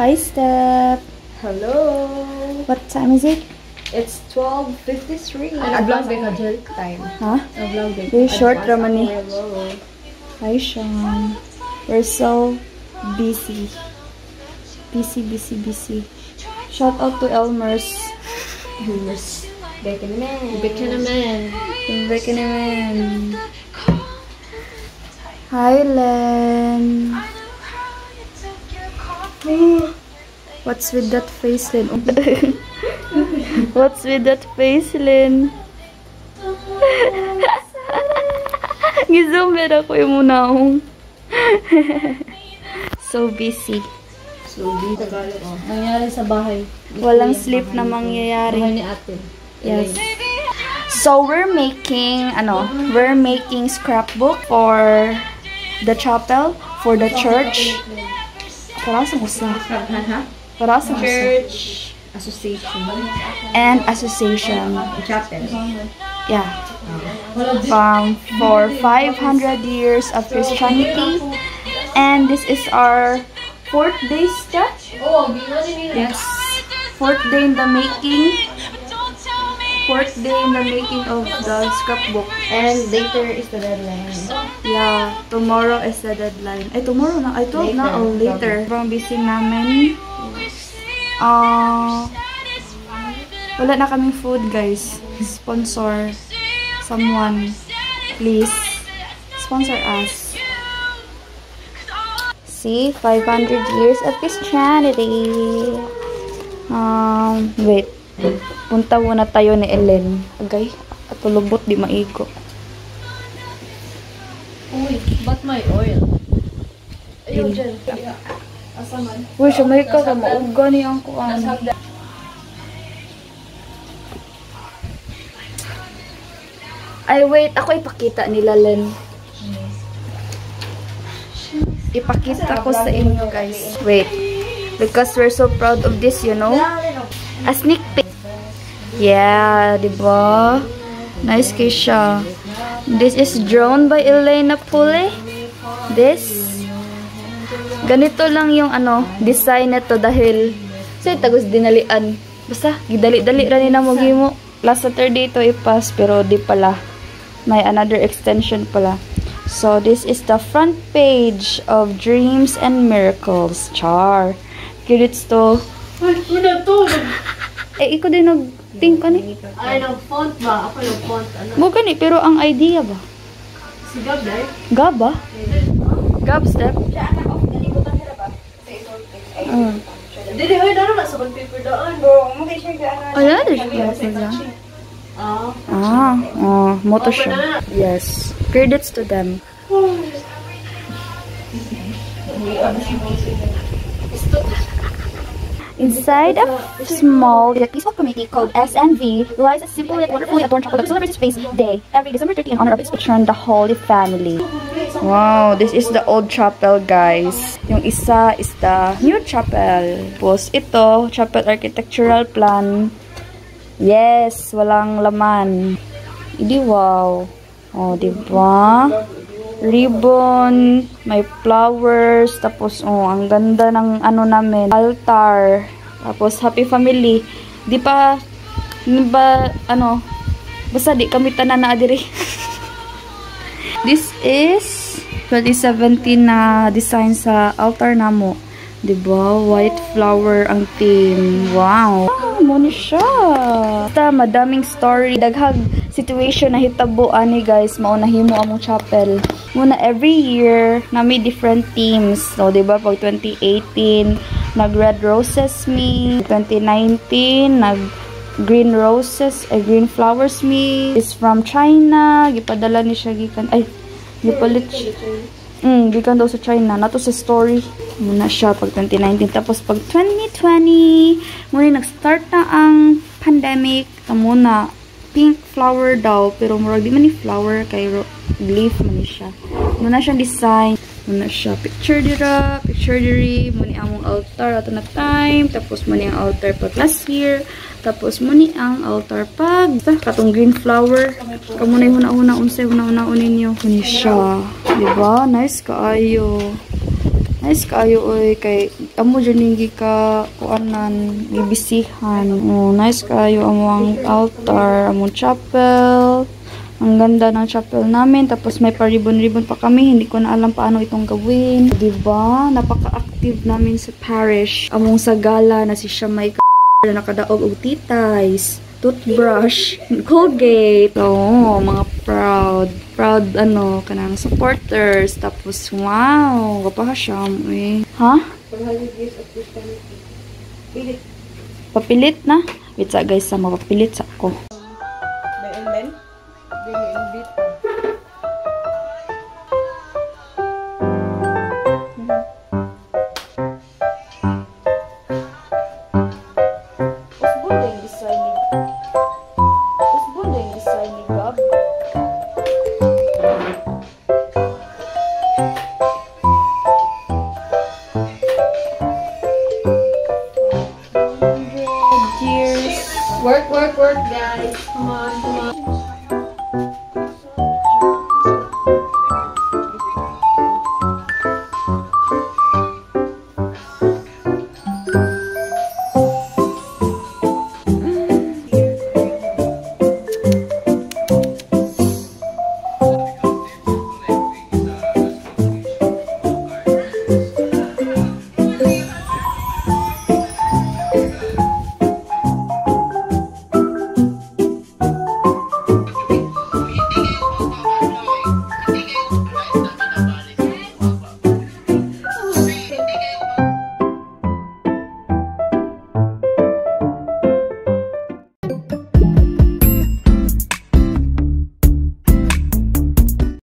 Hi, Step. Hello. What time is it? It's 12.53. Nag-vlog ba ka, Jill? Time. Huh? Nag-vlog ba? Very short raman eh. Hi, Sean. We're so busy. Busy, busy, busy. Shout out to Elmers. Yes. Bacon man. Big ka naman. Back naman. Hi, Len. What's with that face, Len? What's with that face, Len? Gizoom pero ko yung muna akong. so busy. So, di Tagalog. Oh. Nangyari sa bahay. Walang sleep na Bahay mangyayari. ni ate. Yes. So we're making ano, we're making scrapbook for the chapel, for the church. Para sa usa. Ha? Para sa usa. Church Association. And association. Chapel. Yeah. Um, for 500 years of Christianity. And this is our fourth day step. Oh, ginawa ni Yes. Fourth day in the making. Fourth day in the making of the scrapbook. And later is the deadline. Yeah, tomorrow is the deadline. Ay, tomorrow na. I told na, oh, later. Sobrang busy namin. Ah, wala na kaming food, guys. Sponsor. Someone. Please. Sponsor us. See, 500 years of Christianity. Um, wait. Punta muna tayo ni Ellen. Agay, atulubot di maigo. Uy, ba't may oil? Ayun. Uy, siya may ka ka mauga niya ang kuan. Ay, wait. Ako ipakita nila, Len. Ipakita ko sa inyo, guys. Wait. Because we're so proud of this, you know? A sneak peek. Yeah, di ba? Nice siya. This is drawn by Elena Pule. This. Ganito lang yung ano, design nito dahil sa tagos dinalian. Basta, gidali-dali ra ni na mo gimo. Last Saturday to ipas pero di pala. May another extension pala. So, this is the front page of Dreams and Miracles. Char. Credits to. Ay, una to! Eh, ikaw din nag-think ka ni. Ay, nag-font ba? Ako nag-font. Ano? Mo gani, pero ang idea ba? Si Gab, dahil? Gab ba? Gab step? Uh. Dili, ay, daro na sa paper daan. Oh, yeah, there's glasses lang. Ah. Ah, oh, moto siya. Yes. Credits to them. Inside a small peaceful community called SNV lies a simple yet wonderfully adorned chapel that celebrates Space Day every December 30 in honor of its patron, the Holy Family. Wow, this is the old chapel, guys. Yung isa is the new chapel. Tapos ito, chapel architectural plan. Yes, walang laman. Hindi wow. Oh, di ba? Ribbon, may flowers, tapos oh, ang ganda ng ano namin, altar. Tapos happy family. Di pa di ba ano, basta di kami tanan na adiri. This is 2017 na design sa altar namo. 'Di ba? White flower ang theme. Wow. Ah, mo ni siya. Basta madaming story, daghag situation na hitabo ani guys, mao na himo among chapel. Muna every year na may different themes. So, 'di ba pag 2018 nag red roses me, 2019 nag green roses, eh, green flowers me is from China. Gipadala ni siya gikan ay gipalit siya. Mm, gikan daw sa China. Nato sa story. Muna siya pag 2019. Tapos pag 2020, muna nag-start na ang pandemic. Tamo na, pink flower daw. Pero murag di man ni flower kay leaf man siya. Muna siyang design. Muna siya picture dira, picture diri. Muni among altar ato na time. Tapos muni ang altar pag last year. Tapos muni ang altar pag sa katong green flower. Kamo na yung una-una unsay una-una ninyo. Muni siya. Diba? Nice kaayo. Nice kaayo oy kay amo dyan yung gika kuanan gibisihan oh nice kayo among altar among chapel ang ganda ng chapel namin tapos may paribon-ribon pa kami hindi ko na alam paano itong gawin diba napaka-active namin sa parish among sagala na si siya may na nakadaog og titay toothbrush, Colgate. Oo, mga proud. Proud, ano, kanang supporters. Tapos, wow, kapaha siya. Eh. Ha? Papilit na? Wait guys, sa mapapilit sa ko. Work, work, work, guys. Come on, come on.